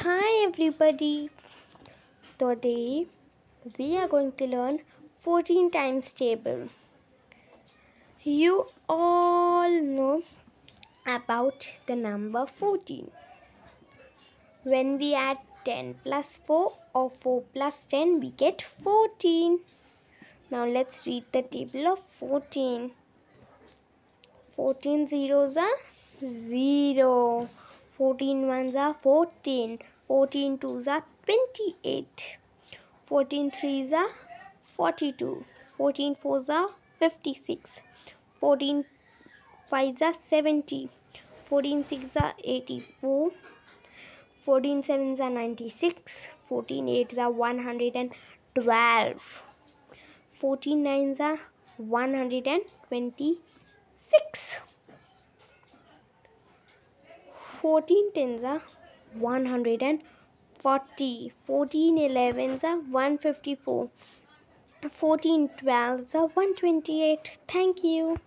Hi everybody. Today we are going to learn 14 times table. You all know about the number 14. When we add 10 plus 4 or 4 plus 10 we get 14. Now let's read the table of 14. 14 zeros are 0. 14 ones are 14. 14 twos are 28. 14 threes are 42. 14 fours are 56. 14 fives are 70. 14 sixes are 84. 14 sevens are 96. 14 eights are 112. 14 nines are 126. 14 tens are 140. 14 elevens are 154. 14 twelves are 128. Thank you.